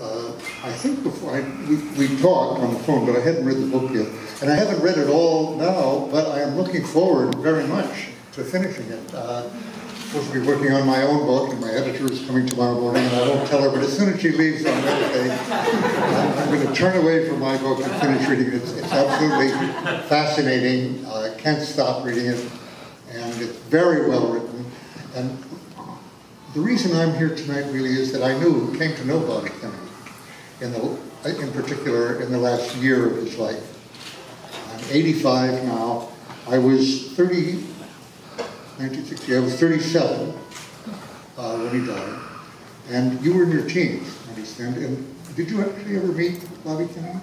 uh, I think before, I, we, we talked on the phone, but I hadn't read the book yet. And I haven't read it all now, but I am looking forward very much to finishing it. Uh, supposed to be working on my own book, and my editor is coming tomorrow morning, and I won't tell her, but as soon as she leaves on Wednesday, I'm, going to turn away from my book and finish reading it. It's, it's absolutely fascinating. Uh, I can't stop reading it, and it's very well written. And the reason I'm here tonight really is that I knew, came to know Bobby Kennedy, in, the, in particular in the last year of his life. I'm 85 now. I was 30, 1960, I was 37 uh, when he died. And you were in your teens, I understand. And did you actually ever meet Bobby Kennedy?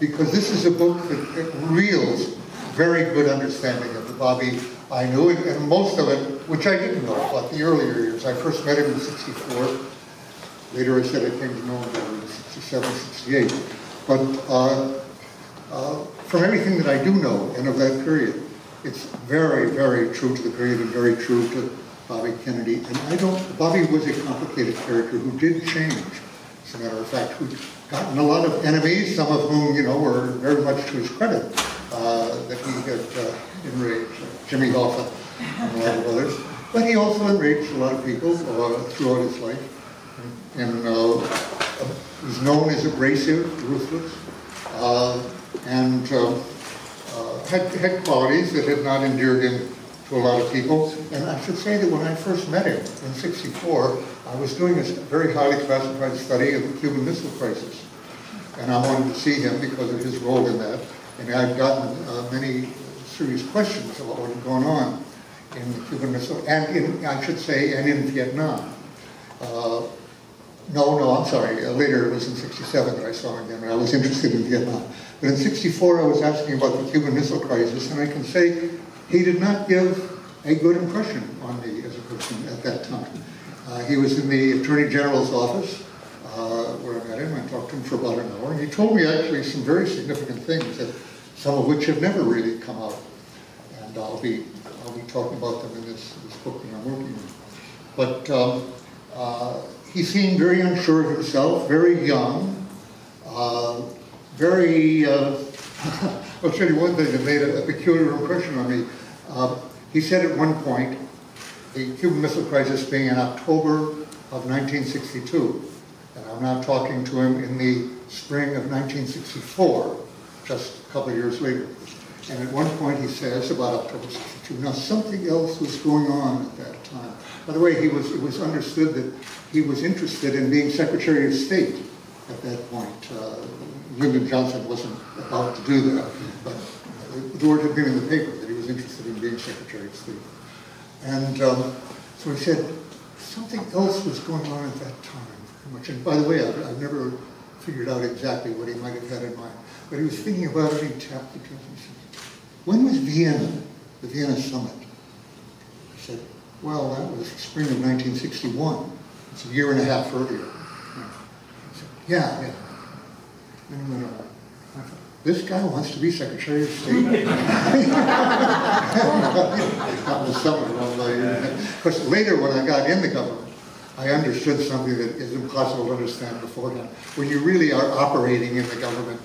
Because this is a book that reveals very good understanding of the Bobby I knew, and, and most of it which I didn't know about the earlier years. I first met him in 64. Later I said I came to know him better in 67, 68. But uh, uh, from everything that I do know and of that period, it's very, very true to the period and very true to Bobby Kennedy. And I don't, Bobby was a complicated character who did change, as a matter of fact, who gotten a lot of enemies, some of whom, you know, were very much to his credit, uh, that he had uh, enraged. Jimmy Hoffa, and a lot of others. But he also enraged a lot of people uh, throughout his life. And uh, was known as abrasive, ruthless, uh, and uh, uh, had, had qualities that had not endeared him to a lot of people. And I should say that when I first met him in 64, I was doing a very highly classified study of the Cuban Missile Crisis. And I wanted to see him because of his role in that. And I'd gotten uh, many serious questions about what had gone on in the Cuban Missile, and in, I should say, and in Vietnam. Uh, no, no, I'm sorry. Uh, later, it was in 67 that I saw him again, I was interested in Vietnam. But in 64, I was asking about the Cuban Missile Crisis, and I can say he did not give a good impression on me as a person at that time. Uh, he was in the Attorney General's office, uh, where I met him. I talked to him for about an hour, and he told me actually some very significant things that some of which have never really come out. And I'll be, I'll be talking about them in this, this book that I'm working on. But um, uh, he seemed very unsure of himself, very young, uh, very, uh, I'll tell you one thing that made a, a peculiar impression on me. Uh, he said at one point, the Cuban Missile Crisis being in October of 1962, and I'm now talking to him in the spring of 1964, just a couple of years later. And at one point he says, about October 62, now something else was going on at that time. By the way, he was, it was understood that he was interested in being Secretary of State at that point. Uh, Lyndon Johnson wasn't about to do that, but the word had been in the paper that he was interested in being Secretary of State. And um, so he said, something else was going on at that time. Much. And by the way, I've, I've never figured out exactly what he might have had in mind. But he was thinking about it, he tapped the said, when was Vienna, the Vienna summit? I said, well, that was spring of 1961. It's a year and a half earlier. Said, yeah, yeah. And went. Oh. I thought, this guy wants to be Secretary of State. that was summer. Of course, later when I got in the government, I understood something that is impossible to understand beforehand. When you really are operating in the government,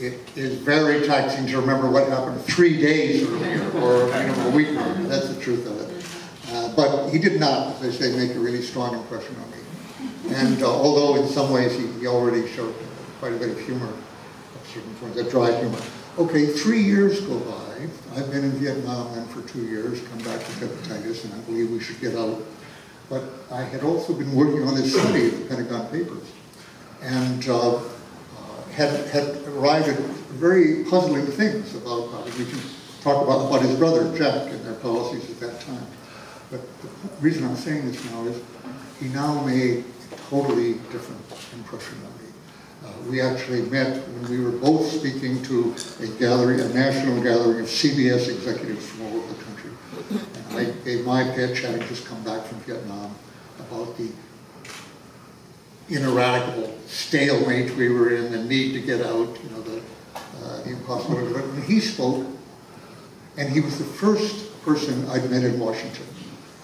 it is very taxing to remember what happened three days earlier or you know, a week earlier. That's the truth of it. Uh, but he did not, as they say, make a really strong impression on me. And uh, although in some ways he, he, already showed quite a bit of humor at certain points, a dry humor. Okay, three years go by. I've been in Vietnam then for two years, come back with hepatitis, and I believe we should get out but I had also been working on this study of the Pentagon Papers and uh, uh, had, had arrived at very puzzling things about, uh, we can talk about, about his brother, Jack, and their policies at that time. But the reason I'm saying this now is he now made a totally different impression on me. Uh, we actually met when we were both speaking to a gathering, a national gathering of CBS executives from all over the country. And I gave my pitch, having just come back from Vietnam, about the ineradicable stalemate we were in, the need to get out, you know, the, uh, the. And he spoke, and he was the first person I'd met in Washington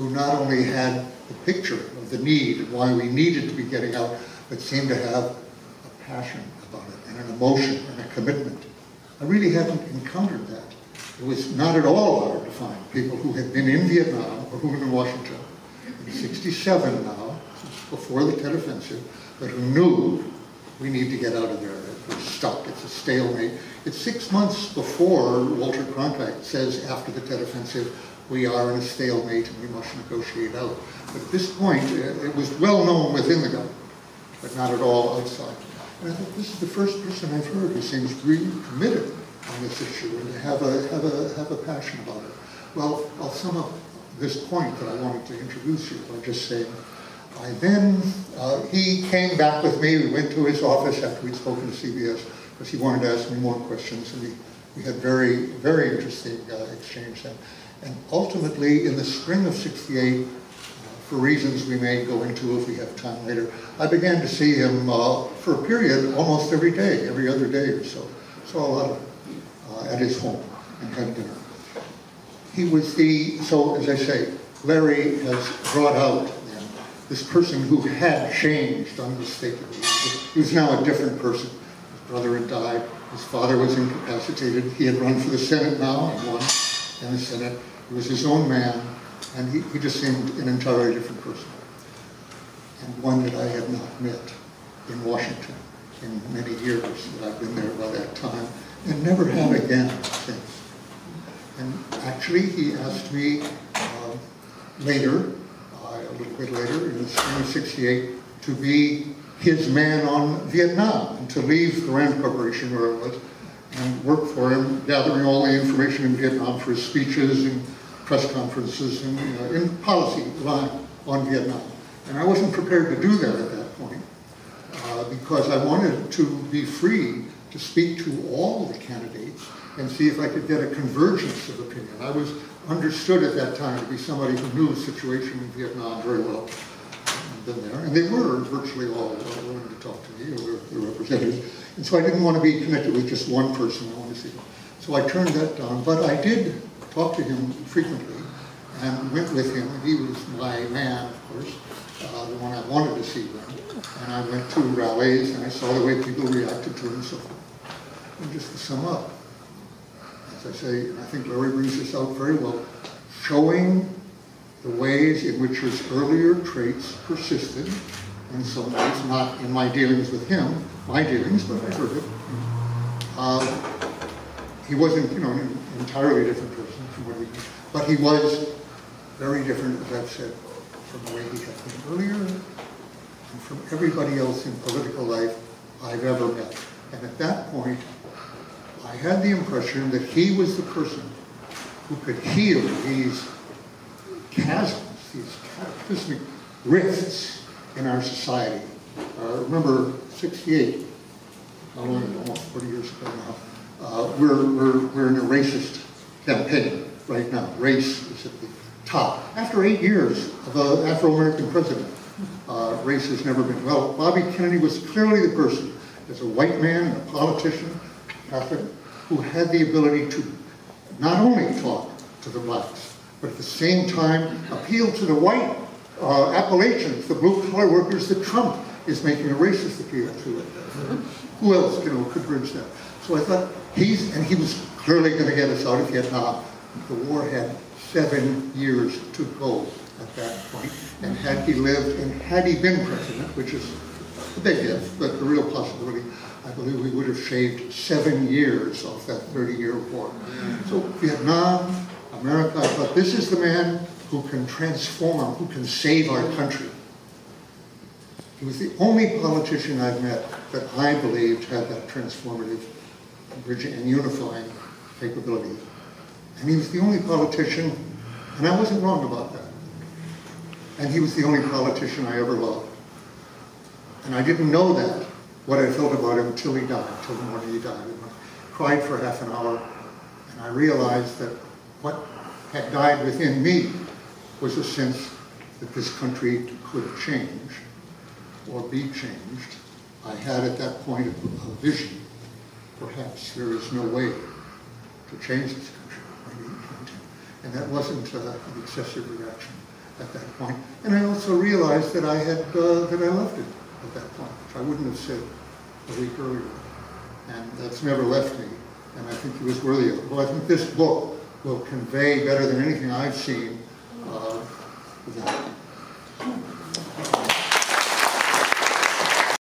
who not only had the picture of the need and why we needed to be getting out, but seemed to have a passion about it, and an emotion, and a commitment. I really hadn't encountered that. It was not at all hard to find people who had been in Vietnam or who were in Washington in 67 now, before the Tet Offensive, but who knew we need to get out of there. We're stuck. It's a stalemate. It's six months before Walter Cronkite says after the Tet Offensive, we are in a stalemate and we must negotiate out. But at this point, uh, it was well known within the government, but not at all outside. And I think this is the first person I've heard who seems really committed on this issue and have a, have a, have a passion about it. Well, I'll sum up this point that I wanted to introduce you by just saying, I then, uh, he came back with me, we went to his office after we'd spoken to CBS, because he wanted to ask me more questions, and we, we had very, very interesting uh, exchange then. And ultimately, in the spring of 68, uh, for reasons we may go into if we have time later, I began to see him uh, for a period almost every day, every other day or so. Saw a lot of him uh, at his home and had dinner. He was the, so as I say, Larry has brought out this person who had changed unmistakably. He was now a different person. His brother had died. His father was incapacitated. He had run for the Senate now and won in the Senate. He was his own man, and he, he just seemed an entirely different person. And one that I had not met in Washington in many years that I've been there by that time, and never have again since. And actually, he asked me uh, later, little bit later, in the spring of 68, to be his man on Vietnam, and to leave the Rand Corporation where was, and work for him, gathering all the information in Vietnam for his speeches and press conferences and you know, in policy line on Vietnam. And I wasn't prepared to do that at that point uh, because I wanted to be free to speak to all the candidates and see if I could get a convergence of opinion. I was understood at that time to be somebody who knew the situation in Vietnam very well. Been there, and they were virtually all willing to talk to me, or their representatives. And so I didn't want to be connected with just one person. I wanted to see. them. So I turned that down. But I did talk to him frequently and went with him. And he was my man, of course, uh, the one I wanted to see then. And I went to rallies and I saw the way people reacted to him and so forth. And just to sum up, as I say, I think Larry brings this out very well, showing the ways in which his earlier traits persisted, in some ways, not in my dealings with him, my dealings, but I heard it. Uh, he wasn't, you know, an entirely different person from what he, was, but he was very different, as I've said, from the way he had been earlier, and from everybody else in political life I've ever met. And at that point, I had the impression that he was the person who could heal these chasms, these cataclysmic rifts in our society. Uh, remember, 68, how long almost 40 years ago now, uh, we're, we're, we're in a racist campaign right now. Race is at the top. After eight years of an Afro-American president, uh, race has never been. Well, Bobby Kennedy was clearly the person, as a white man a politician, Catholic, who had the ability to not only talk to the blacks, but at the same time appeal to the white uh, Appalachians, the blue-collar workers that Trump is making a racist appeal to. Who else you know, could bridge that? So I thought, he's, and he was clearly going to get us out of Vietnam. The war had seven years to go at that point. And had he lived, and had he been president, which is a big if, but the real possibility, I believe we would have shaved seven years off that 30-year war. So Vietnam, America, but this is the man who can transform, who can save our country. He was the only politician I've met that I believed had that transformative and unifying capability. And he was the only politician, and I wasn't wrong about that. And he was the only politician I ever loved. And I didn't know that, what I felt about him until he died, until the morning he died. And I cried for half an hour, and I realized that what had died within me was a sense that this country could change or be changed. I had at that point a, a vision. Perhaps there is no way to change this country. And that wasn't uh, an excessive reaction at that point. And I also realized that I had uh, that I loved it at that point, which I wouldn't have said a week earlier. And that's never left me, and I think he was worthy of it. Well, I think this book will convey better than anything I've seen, uh, the